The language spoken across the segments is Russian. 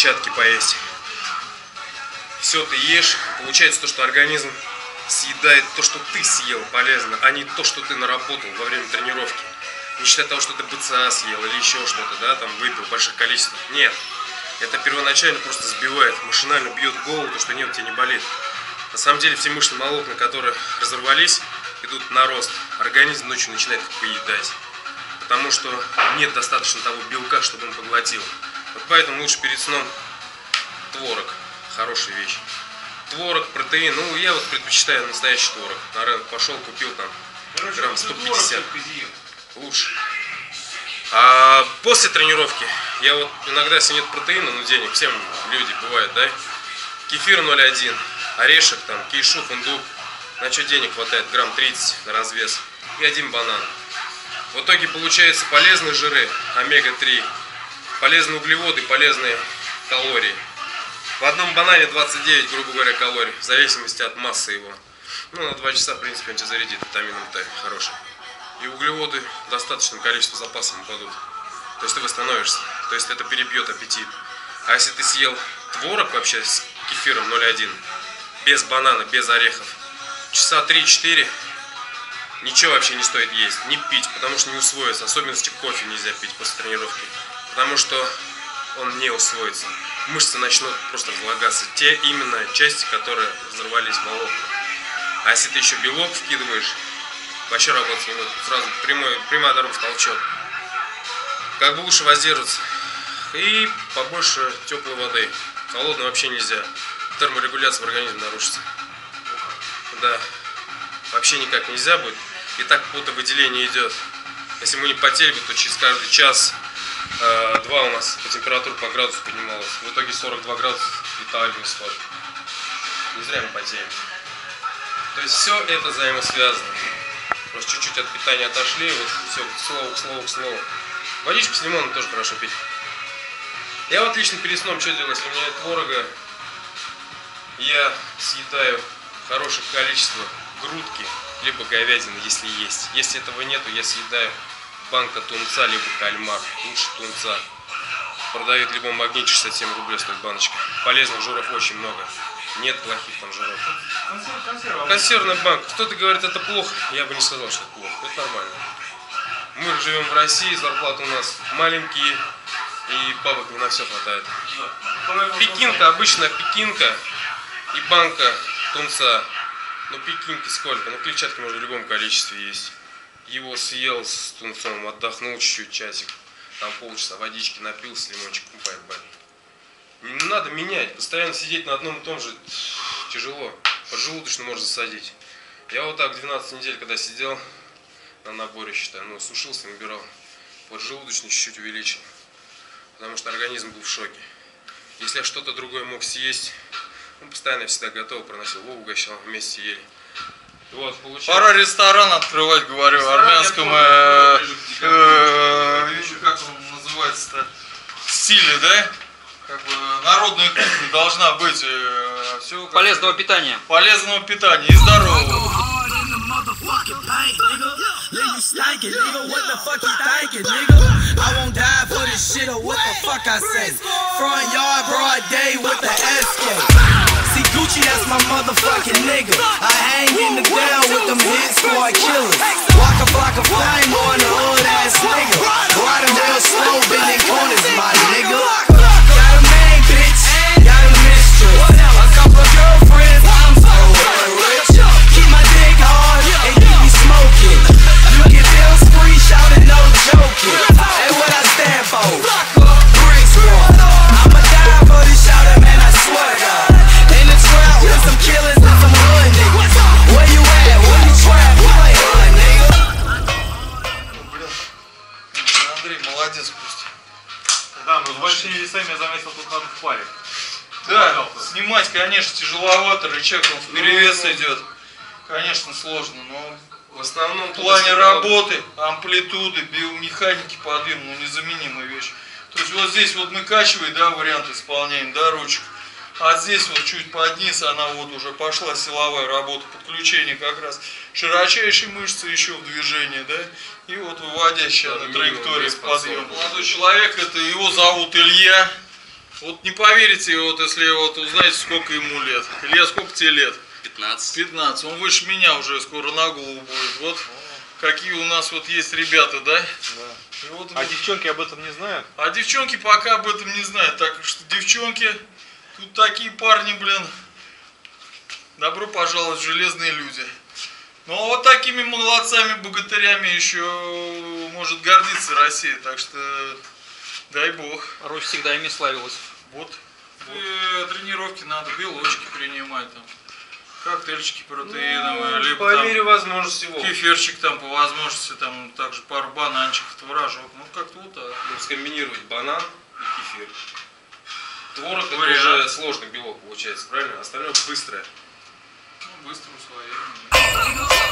клетчатки поесть. Все ты ешь, получается то, что организм съедает то, что ты съел полезно, а не то, что ты наработал во время тренировки. Не считая того, что ты БЦА съел или еще что-то, да, там выпил в больших количествах. Нет. Это первоначально просто сбивает, машинально бьет голову, то, что нет, тебе не болит. На самом деле все мышцы волокна, которые разорвались, идут на рост. Организм ночью начинает их поедать. Потому что нет достаточно того белка, чтобы он поглотил. Вот поэтому лучше перед сном творог. Хорошая вещь. Творог, протеин. Ну, я вот предпочитаю настоящий творог. На рынок пошел, купил там грамм 150. Лучше. А после тренировки, я вот иногда, если нет протеина, ну денег, всем люди бывает, да? Кефир 0,1, орешек, там, кейшу, фундук. На что денег хватает? Грамм 30 на развес. И один банан. В итоге получаются полезные жиры, омега-3, полезные углеводы, полезные калории. В одном банане 29, грубо говоря, калорий, в зависимости от массы его. Ну, на 2 часа, в принципе, он тебя зарядит витамином Т, хороший. И углеводы в достаточном количестве запасом упадут. То есть ты восстановишься. То есть это перебьет аппетит. А если ты съел творог вообще с кефиром 0,1, без банана, без орехов, часа 3-4 ничего вообще не стоит есть, не пить, потому что не усвоится. Особенности кофе нельзя пить после тренировки, потому что он не усвоится. Мышцы начнут просто разлагаться. Те именно части, которые взорвались волокна. А если ты еще белок вкидываешь, вообще работать не будет. Сразу прямой, прямая дорога в толчок. Как бы лучше воздерживаться. И побольше теплой воды. Холодной вообще нельзя. Терморегуляция в организме нарушится. Да. Вообще никак нельзя будет. И так потовыделение идет. Если мы не потели бы, то через каждый час два у нас по температуре по градусу поднималась. В итоге 42 градуса Италию исход. Не зря мы потеем. То есть все это взаимосвязано. Просто чуть-чуть от питания отошли, вот все, к слову, к слову, к слову. Водичку с лимоном тоже хорошо пить. Я вот лично перед сном что делаю, если у меня нет творога, я съедаю хорошее количество грудки, либо говядины, если есть. Если этого нету, я съедаю банка тунца, либо кальмар, лучше тунца. Продают либо магнит 67 рублей стоит баночка. Полезных жиров очень много. Нет плохих там жиров. Консервная банка. Кто-то говорит, это плохо. Я бы не сказал, что это плохо. Это нормально. Мы живем в России, зарплаты у нас маленькие, и бабок не на все хватает. Пекинка, обычная пекинка и банка тунца. Ну пекинки сколько? Ну клетчатки можно в любом количестве есть. Его съел с тунцом, отдохнул чуть-чуть, часик. Там полчаса водички напился, лимончик, бай-бай. Не надо менять. Постоянно сидеть на одном и том же тяжело. Поджелудочно можно засадить. Я вот так 12 недель, когда сидел на наборе, считаю, ну, сушился, набирал. Поджелудочный чуть-чуть увеличил. Потому что организм был в шоке. Если я что-то другое мог съесть, ну, постоянно всегда готов, проносил, Вову угощал, вместе ели. Вот, получилось. Пора ресторан открывать, говорю, Ресторан, армянском, я помню, э, к э, как он называется-то, стиле, да? Как бы народная кухня должна быть все Полезного питания. полезного питания и здорового. Hard in the motherfucking paint, nigga. Yeah, you stankin', nigga. What the fuck you thinking, nigga? I won't die for this shit or what the fuck I say. Front yard, broad day with the SK. See, Gucci, that's my motherfucking nigga. I hang in the ground with them hit squad killers. Walk a block of flame on the тяжеловато, рычаг он в перевес идет. Конечно, сложно, но В основном в плане работы, амплитуды, биомеханики подъем, ну незаменимая вещь. То есть вот здесь вот накачивай, да, вариант исполняем, да, ручек. А здесь вот чуть под низ она вот уже пошла силовая работа, подключение как раз широчайшей мышцы еще в движении, да, и вот выводящая на траектории в подъем. Молодой человек, это его зовут Илья. Вот не поверите, вот если вот узнаете, сколько ему лет. Илья, сколько тебе лет? 15. 15. Он выше меня уже скоро на голову будет. Вот какие у нас вот есть ребята, да? И вот А девчонки об этом не знают? а девчонки пока об этом не знают. Так что, девчонки, тут такие парни, блин. Добро пожаловать железные люди. Ну а вот такими молодцами, богатырями еще может гордиться Россия. Так что дай бог. Русь всегда ими славилась. Вот. И тренировки надо белочки принимать там. Коктейльчики протеиновые, Ну, либо по там мере возможности, кефирчик там по возможности, там также пару бананчиков, творожок. Ну как-то вот так. Ну, скомбинировать банан и кефир. Творог это Вариант. уже сложный белок получается, правильно? Остальное быстрое. Ну, быстро усвоение.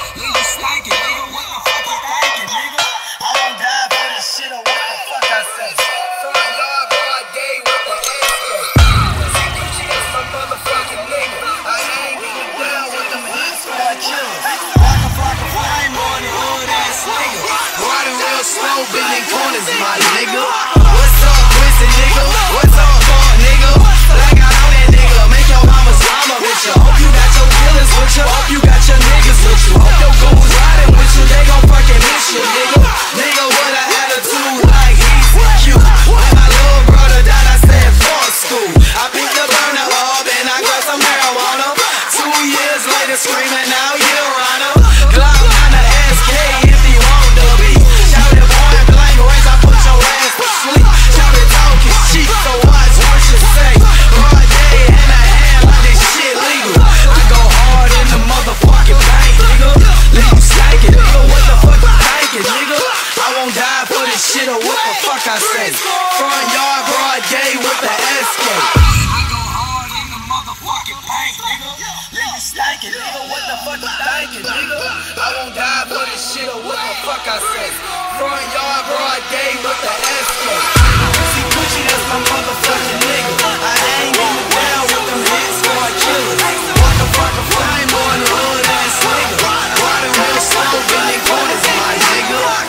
Slow, corners, my nigga. What's up, pussy nigga? What's up, fuck nigga? Black on that nigga, make your mama with you. Hope you got your killers with you. Hope you got your niggas with you. Hope your goons thinking, nigga? I won't die for this shit or what the fuck I say. Front yard, broad day with the escape. See Gucci, that's my motherfucking nigga. I ain't going down with them hit squad killers. What the fuck a flame on the hood ass nigga. Riding real slow, bending corners, my nigga.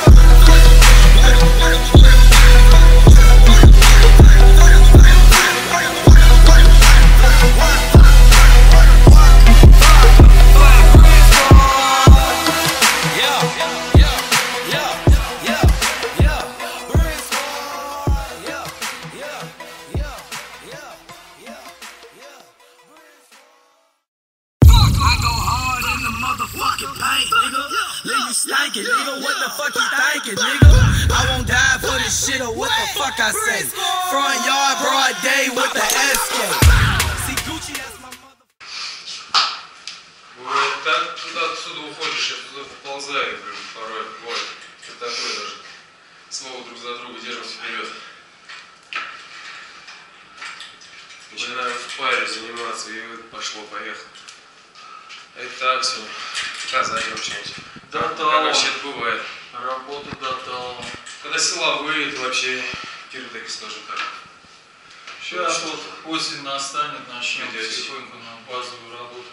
Leave you stankin', nigga. What the fuck you thinking, nigga? I won't die for this shit or what the fuck I say. Front yard, broad day with the escape. See Gucci, that's my mother. Бывает так, туда отсюда уходишь, я туда поползаю, блин, порой, бывает. Это такое даже. Снова друг за друга держимся вперед. Начинаем в паре заниматься, и вот пошло-поехало. Это так все. Показать вам Да, Как да. вообще это бывает. Работа до талого. Когда силовые, ты вообще кирдык, скажем так. Сейчас вот осень настанет, начнем потихоньку на базовую работу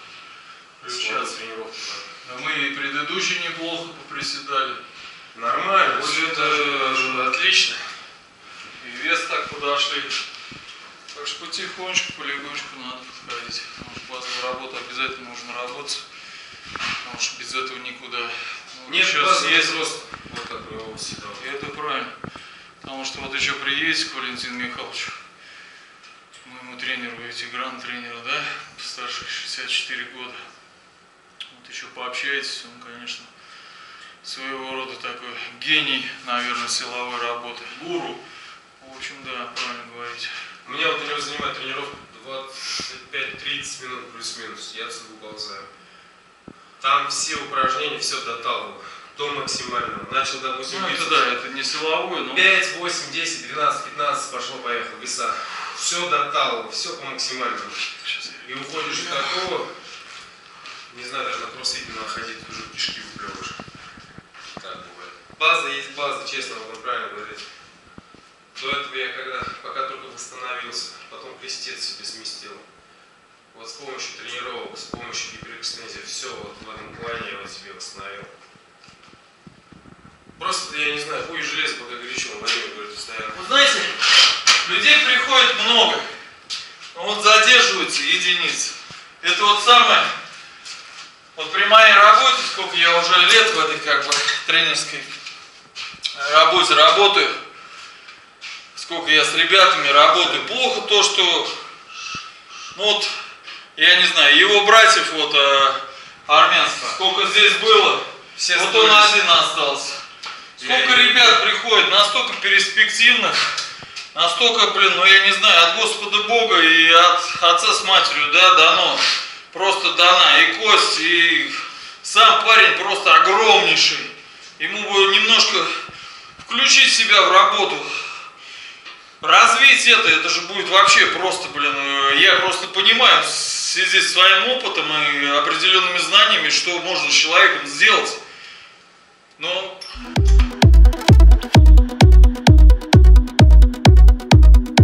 Сейчас включаться. тренировки. Да мы и предыдущий неплохо поприседали. Нормально, Вот это это отлично. И вес так подошли. Так что потихонечку, полегонечку надо подходить. Потому что базовую работу обязательно нужно работать. Потому что без этого никуда. Ну, Нет, сейчас есть рост. Вот как вы его всегда. И это правильно. Потому что вот еще приедете к Валентину Михайловичу, моему тренеру, ветеран тренера, да, старше 64 года. Вот еще пообщаетесь, он, конечно, своего рода такой гений, наверное, силовой работы. Гуру. В общем, да, правильно говорите. У меня вот у него занимает тренировка 25-30 минут плюс-минус. Я отсюда выползаю. Там все упражнения, все до талого. До максимального. Начал, допустим, Ну, это да, это не силовой, но... 5, 8, 10, 12, 15, пошло, поехал, веса. Все до талого, все по максимальному. И уходишь в такого, не знаю, даже на кроссфите надо ходить, уже кишки выплевываешь. Так бывает. База есть база, честно, вот правильно говорит. До этого я когда, пока только восстановился, потом крестец себе сместил. Вот с помощью тренировок, с помощью гиперэкстензии, все вот в этом плане я вот себе восстановил. Просто, я не знаю, хуй желез, пока горячо, Владимир говорит постоянно. Вы знаете, людей приходит много, но вот задерживаются единицы. Это вот самое, вот при моей работе, сколько я уже лет в этой как бы тренерской работе работаю, сколько я с ребятами работаю, плохо то, что, ну вот, я не знаю, его братьев вот э, армянских, сколько здесь было, Все вот он один остался. Сколько Я- ребят приходит, настолько перспективных, настолько, блин, ну я не знаю, от Господа Бога и от отца с матерью, да, дано, просто дана и кость, и сам парень просто огромнейший. Ему бы немножко включить себя в работу, развить это, это же будет вообще просто, блин, э, я просто понимаю в связи с своим опытом и определенными знаниями, что можно с человеком сделать. Но